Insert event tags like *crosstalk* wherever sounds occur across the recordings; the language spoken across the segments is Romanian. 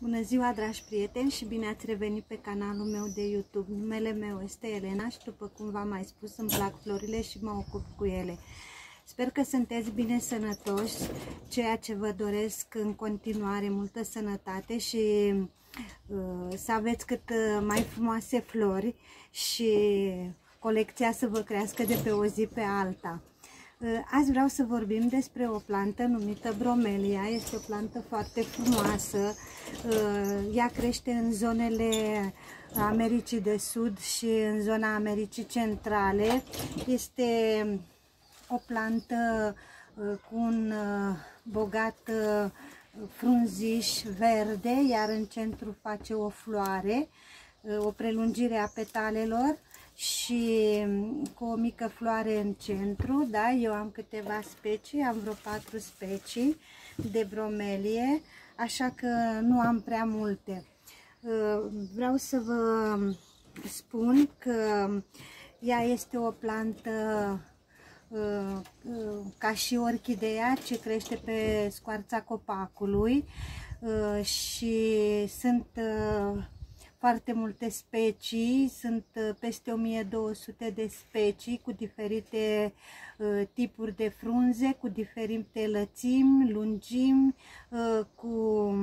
Bună ziua, dragi prieteni, și bine ați revenit pe canalul meu de YouTube. Numele meu este Elena și, după cum v-am mai spus, îmi plac florile și mă ocup cu ele. Sper că sunteți bine sănătoși, ceea ce vă doresc în continuare, multă sănătate și uh, să aveți cât uh, mai frumoase flori și colecția să vă crească de pe o zi pe alta. Uh, azi vreau să vorbim despre o plantă numită bromelia. Este o plantă foarte frumoasă. Uh, ea crește în zonele Americii de Sud și în zona Americii Centrale. Este o plantă uh, cu un bogat frunziș verde, iar în centru face o floare, o prelungire a petalelor și cu o mică floare în centru, da, eu am câteva specii, am vreo patru specii de bromelie, așa că nu am prea multe. Uh, vreau să vă spun că ea este o plantă uh, uh, ca și orchideea ce crește pe scoarța copacului și sunt foarte multe specii, sunt uh, peste 1200 de specii cu diferite uh, tipuri de frunze, cu diferite lățimi, lungimi, uh, cu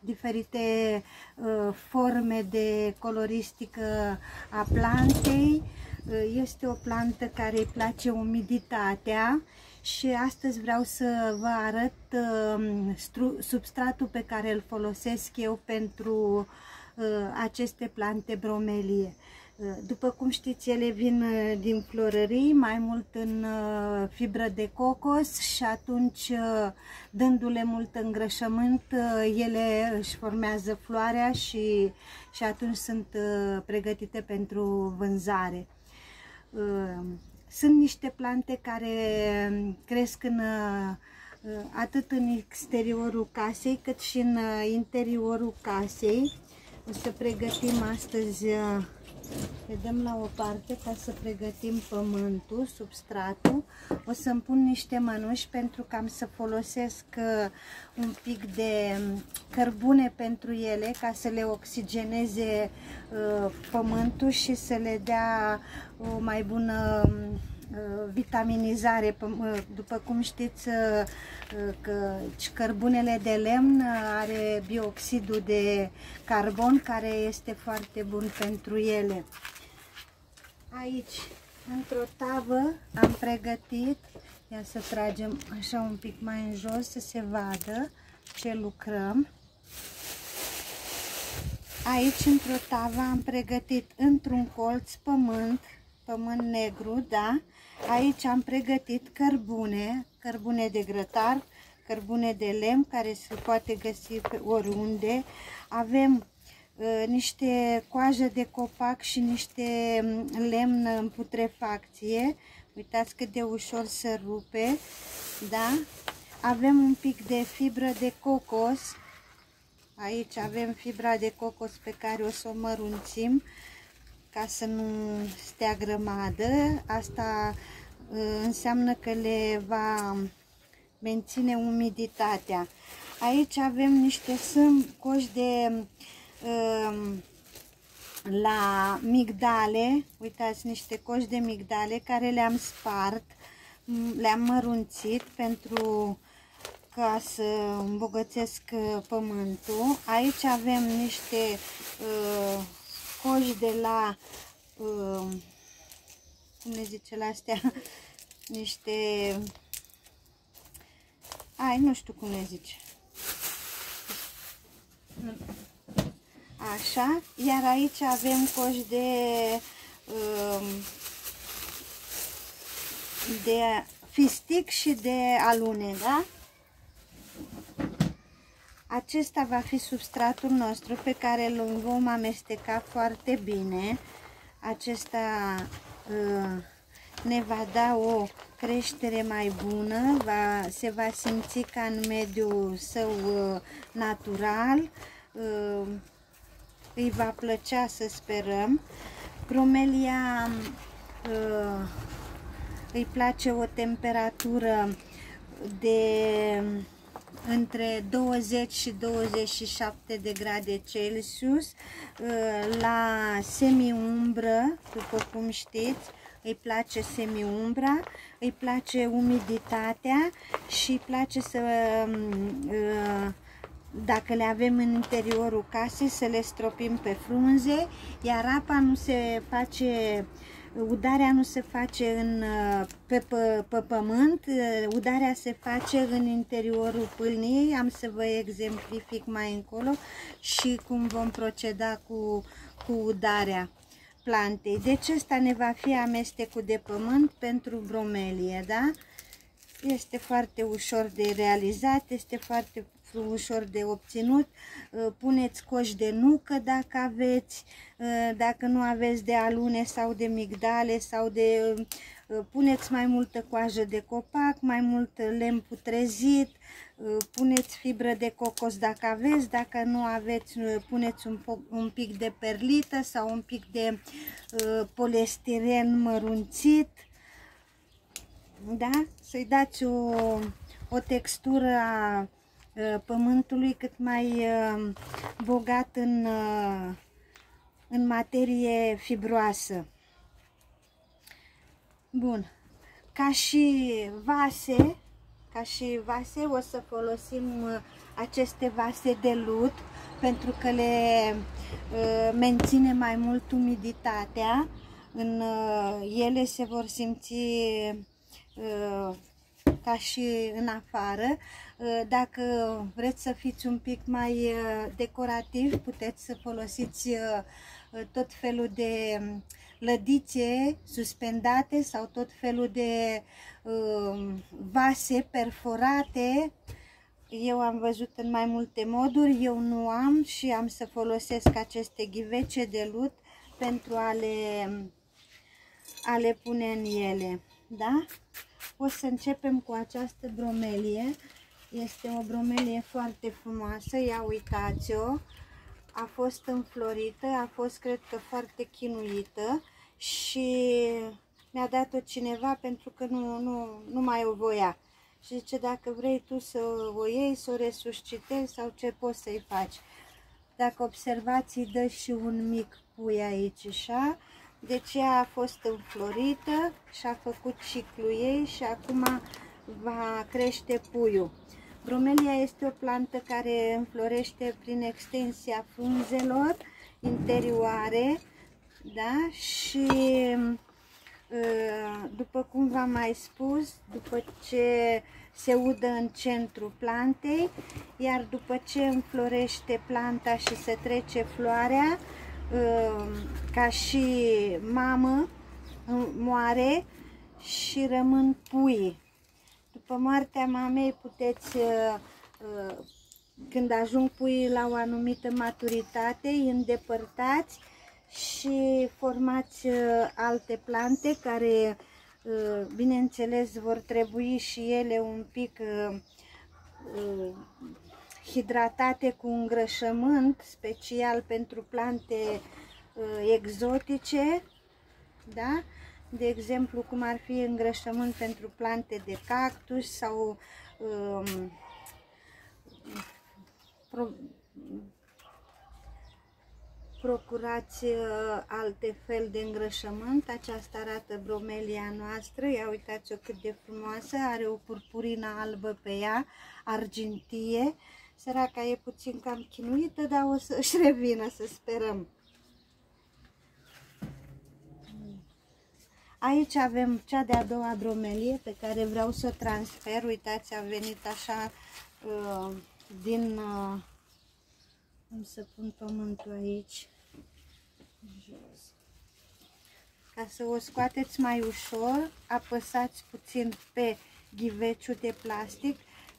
diferite uh, forme de coloristică a plantei. Uh, este o plantă care îi place umiditatea și astăzi vreau să vă arăt uh, substratul pe care îl folosesc eu pentru Uh, aceste plante bromelie. Uh, după cum știți, ele vin uh, din florării, mai mult în fibră de cocos și atunci, dându-le mult îngrășământ, ele își formează floarea și, și atunci sunt pregătite pentru vânzare. Sunt niște plante care cresc în atât în exteriorul casei cât și în interiorul casei o să pregătim astăzi, le uh, dăm la o parte ca să pregătim pământul, substratul. O să-mi pun niște mănuși pentru că am să folosesc uh, un pic de um, cărbune pentru ele ca să le oxigeneze uh, pământul și să le dea o mai bună um, Uh, vitaminizare. Uh, după cum știți uh, că cărbunele de lemn are bioxidul de carbon care este foarte bun pentru ele. Aici, într-o tavă, am pregătit, ia să tragem așa un pic mai în jos să se vadă ce lucrăm. Aici, într-o tavă, am pregătit într-un colț pământ, pământ negru, da? Aici am pregătit cărbune, cărbune de grătar, cărbune de lemn care se poate găsi pe oriunde. Avem uh, niște coajă de copac și niște mm, lemn în putrefacție. Uitați cât de ușor se rupe, da? Avem un pic de fibră de cocos. Aici avem fibra de cocos pe care o să o mărunțim ca să nu stea grămadă. Asta uh, înseamnă că le va menține umiditatea. Aici avem niște coși de uh, la migdale, uitați, niște coși de migdale care le-am spart, le-am mărunțit pentru ca să îmbogățesc uh, pământul. Aici avem niște uh, coși de la, uh, cum le zice la astea, *laughs* niște, ai, nu știu cum le zice. Așa, iar aici avem coși de, uh, de fistic și de alune, da? Acesta va fi substratul nostru pe care îl vom amesteca foarte bine. Acesta uh, ne va da o creștere mai bună, va, se va simți ca în mediul său uh, natural, uh, îi va plăcea să sperăm. Bromelia îi place o temperatură de între 20 și 27 de grade Celsius uh, la semi-umbră, după cum știți, îi place semi-umbra, îi place umiditatea și îi place să, um, uh, dacă le avem în interiorul casei, să le stropim pe frunze, iar apa nu se face Udarea nu se face în, pe, pe, pe pământ, udarea se face în interiorul pâlniei, am să vă exemplific mai încolo și cum vom proceda cu, cu udarea plantei. Deci ăsta ne va fi amestecul de pământ pentru bromelie, da? Este foarte ușor de realizat, este foarte ușor de obținut. Uh, puneți coș de nucă dacă aveți, uh, dacă nu aveți de alune sau de migdale sau de... Uh, puneți mai multă coajă de copac, mai mult lemn putrezit, puneți fibră de cocos dacă aveți, dacă nu aveți, puneți un, un pic de perlită sau un pic de polistiren mărunțit, da? Să-i dați o, o textură a Uh, pământului cât mai uh, bogat în, uh, în materie fibroasă. Bun. Ca și vase, ca și vase o să folosim aceste vase de lut pentru că le menține mai mult umiditatea. În ele se vor simți ca și în afară. Uh, dacă vreți să fiți un pic mai uh, decorativ, puteți să folosiți uh, tot felul de um, lădițe suspendate sau tot felul de um, vase perforate. Eu am văzut în mai multe moduri, eu nu am și am să folosesc aceste ghivece de lut pentru a le, um, a le pune în ele. Da? O să începem cu această bromelie. Este o bromelie foarte frumoasă, ia uitați-o. A fost înflorită, a fost cred că foarte chinuită și mi-a dat-o cineva pentru că nu, nu, nu mai o voia. Și zice, dacă vrei tu să o iei, să o resuscitezi sau ce poți să-i faci. Dacă observați, îi dă și un mic pui aici, așa. Deci ea a fost înflorită și a făcut ciclul ei și acum va crește puiul. Bromelia este o plantă care înflorește prin extensia frunzelor interioare da? și ă, după cum v-am mai spus, după ce se udă în centru plantei, iar după ce înflorește planta și se trece floarea, ă, ca și mamă, moare și rămân pui. După moartea mamei puteți, uh, uh, când ajung puii la o anumită maturitate, îi îndepărtați și formați uh, alte plante care, bineînțeles, vor trebui și ele un pic hidratate cu îngrășământ special pentru plante exotice, da? de exemplu cum ar fi îngrășământ pentru plante de cactus sau um, pro, procurați uh, alte fel de îngrășământ. Aceasta arată bromelia noastră. Ia uitați-o cât de frumoasă. Are o purpurină albă pe ea, argintie. Săraca e puțin cam chinuită, dar o să-și revină, să sperăm. Aici avem cea de-a doua bromelie pe care vreau să o transfer. Uitați, a venit așa uh, din... Uh, am să pun pământul aici. Jos. Ca să o scoateți mai ușor, apăsați puțin pe ghiveciul de plastic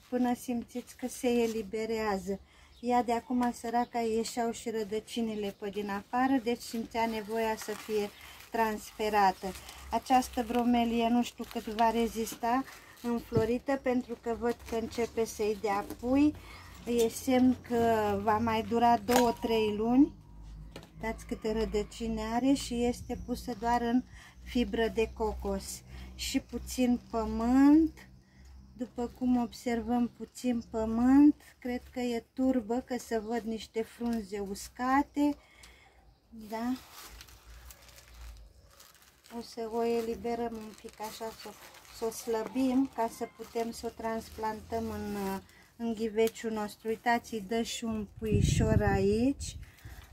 până simțiți că se eliberează. Ea de acum săraca ieșeau și rădăcinile pe din afară, deci simțea nevoia să fie transferată. Această bromelie nu știu cât va rezista înflorită pentru că văd că începe să-i dea pui. E semn că va mai dura 2-3 luni. Dați câte rădăcini are și este pusă doar în fibră de cocos și puțin pământ, după cum observăm puțin pământ, cred că e turbă, că se văd niște frunze uscate, da? O să o eliberăm un pic așa, să, să o slăbim, ca să putem să o transplantăm în, în ghiveciul nostru. Uitați, îi dă și un puișor aici.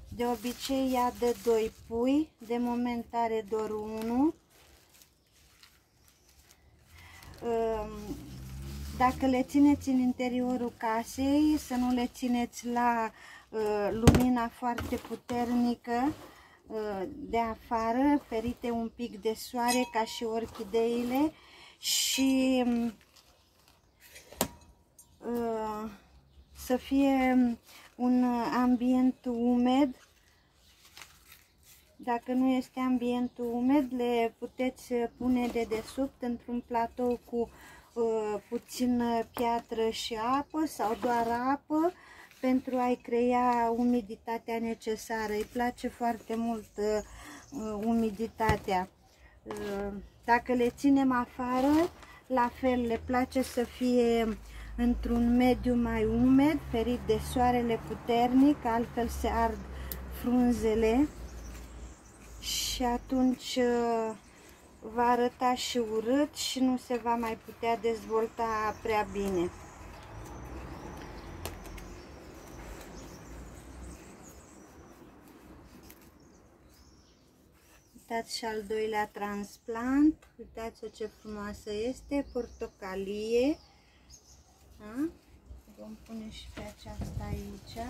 De obicei ea de 2 pui, de moment are doar unul. Dacă le țineți în interiorul casei, să nu le țineți la uh, lumina foarte puternică uh, de afară, ferite un pic de soare ca și orchideile și uh, să fie un ambient umed. Dacă nu este ambientul umed, le puteți pune de desubt într-un platou cu Uh, puțin piatră și apă sau doar apă pentru a-i crea umiditatea necesară. Îi place foarte mult uh, umiditatea. Uh, dacă le ținem afară, la fel le place să fie într-un mediu mai umed, ferit de soarele puternic, altfel se ard frunzele și atunci va arăta și urât și nu se va mai putea dezvolta prea bine. Uitați și al doilea transplant. Uitați-o ce frumoasă este, portocalie. Da? Vom pune și pe aceasta aici,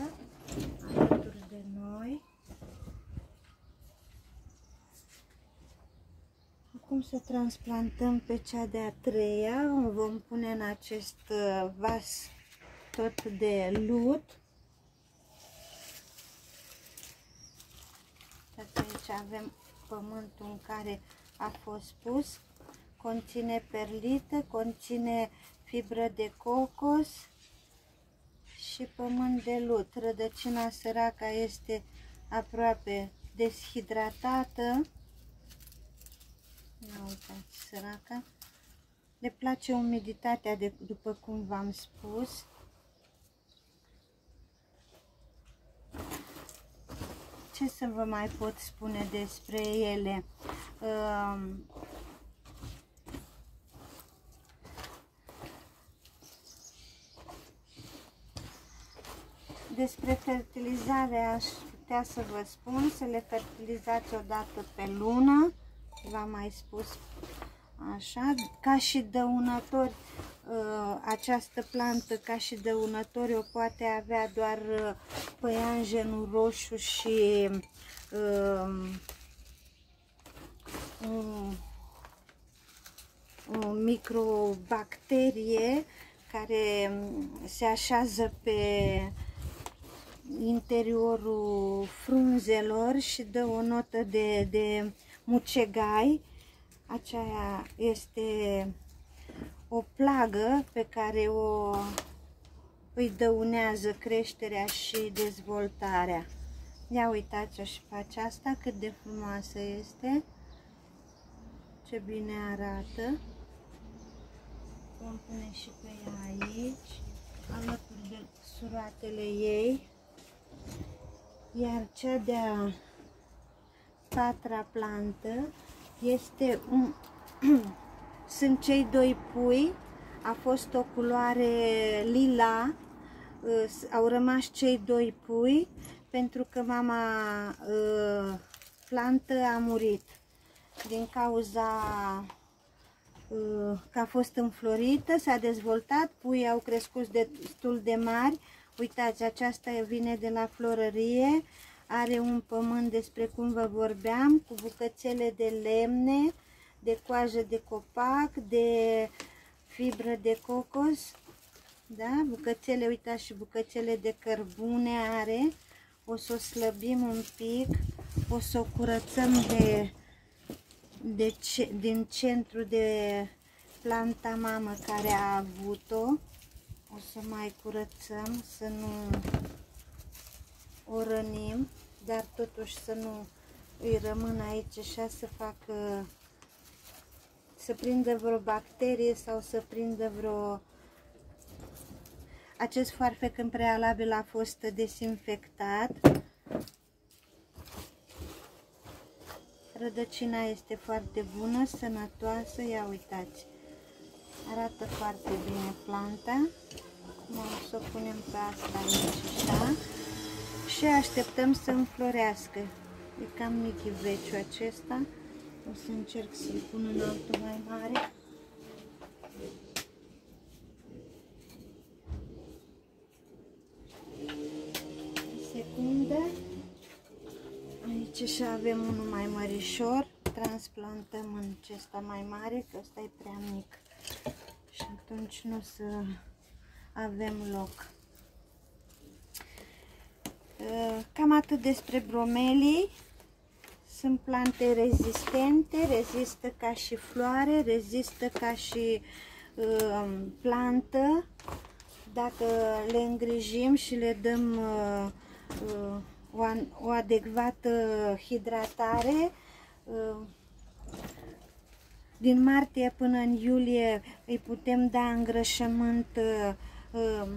alături de noi. Acum să transplantăm pe cea de-a treia. O vom pune în acest uh, vas tot de lut. Aici avem pământul în care a fost pus. Conține perlită, conține fibră de cocos și pământ de lut. Rădăcina săraca este aproape deshidratată. Ia uitați, săraca. Le place umiditatea, de, după cum v-am spus. Ce să vă mai pot spune despre ele? Uh, despre fertilizare aș putea să vă spun, să le fertilizați o dată pe lună v-am mai spus așa, ca și dăunători, uh, această plantă ca și dăunători o poate avea doar uh, păianjenul roșu și um, o microbacterie care se așează pe interiorul frunzelor și dă o notă de, de mucegai. Aceea este o plagă pe care o îi dăunează creșterea și dezvoltarea. Ia uitați-o și pe aceasta cât de frumoasă este. Ce bine arată. Vom pune și pe ea aici, alături de suratele ei. Iar cea de-a patra plantă este un, *clears throat* sunt cei doi pui, a fost o culoare lila, au rămas cei doi pui pentru că mama ă, plantă a murit din cauza ă, că a fost înflorită, s-a dezvoltat, puii au crescut destul de mari, uitați, aceasta vine de la florărie, are un pământ despre cum vă vorbeam, cu bucățele de lemne, de coajă de copac, de fibră de cocos, da? bucățele, uitați și bucățele de cărbune are, o să o slăbim un pic, o să o curățăm de, de ce, din centru de planta mamă care a avut-o, o să mai curățăm, să nu o rănim, dar totuși să nu îi rămân aici așa să facă să prindă vreo bacterie sau să prindă vreo Acest foarfec în prealabil a fost desinfectat. Rădăcina este foarte bună, sănătoasă, ia uitați. Arată foarte bine planta. Acum o să o punem pe asta aici așa. Și așteptăm să înflorească. E cam mic veciul acesta. O să încerc să-l pun în altul mai mare. Secundă. Aici și avem unul mai mărișor. Transplantăm în acesta mai mare, că ăsta e prea mic. Și atunci nu o să avem loc. Cam atât despre bromelii. Sunt plante rezistente, rezistă ca și floare, rezistă ca și uh, plantă. Dacă le îngrijim și le dăm uh, uh, o, o adecvată hidratare, uh, din martie până în iulie îi putem da îngrășământ uh, uh,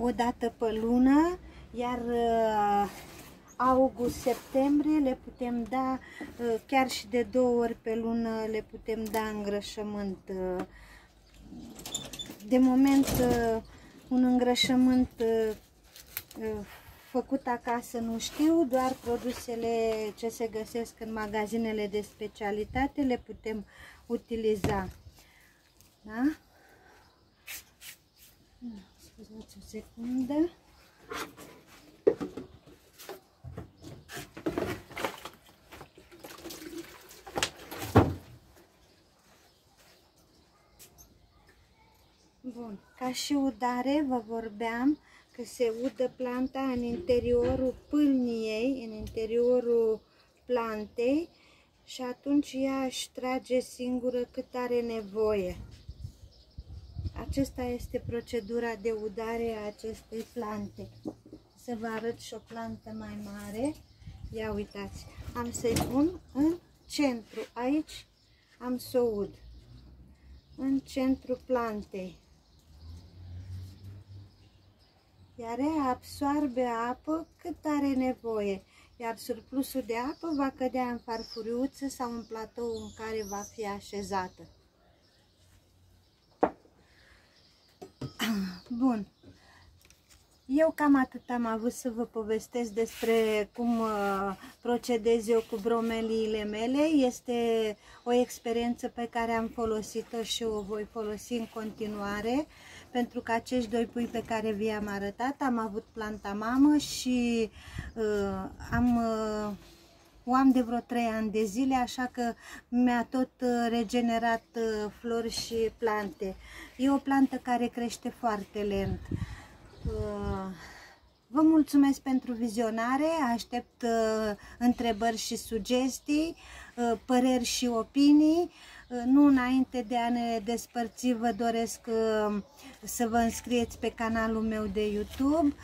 o dată pe lună, iar uh, august-septembrie le putem da uh, chiar și de două ori pe lună le putem da îngrășământ. Uh, de moment uh, un îngrășământ făcut acasă nu știu, doar produsele ce se găsesc în magazinele de specialitate le putem utiliza. Da? Scuzați o secundă. Bun, ca și udare vă vorbeam că se udă planta în interiorul pâlniei, în interiorul plantei și atunci ea își trage singură cât are nevoie. Acesta este procedura de udare a acestei plante. Să vă arăt și o plantă mai mare. Ia uitați, am să-i pun în centru. Aici am să ud. În centru plantei. Iar ea absorbe apă cât are nevoie iar surplusul de apă va cădea în farfuriuță sau în platou în care va fi așezată. *clears throat* Bun. Eu cam atât am avut să vă povestesc despre cum uh, procedez eu cu bromeliile mele. Este o experiență pe care am folosit-o și o voi folosi în continuare pentru că acești doi pui pe care vi-am arătat am avut planta mamă și uh, am, uh, o am de vreo 3 ani de zile, așa că mi-a tot uh, regenerat uh, flori și plante. E o plantă care crește foarte lent. Uh, Vă mulțumesc pentru vizionare, aștept uh, întrebări și sugestii, uh, păreri și opinii. Uh, nu înainte de a ne despărți, vă doresc uh, să vă înscrieți pe canalul meu de YouTube,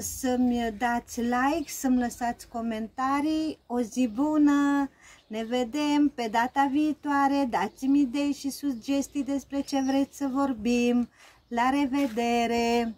să-mi dați like, să-mi lăsați comentarii. O zi bună! Ne vedem pe data viitoare, dați-mi idei și sugestii despre ce vreți să vorbim. La revedere!